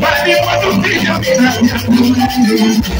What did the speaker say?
Para mi justicia.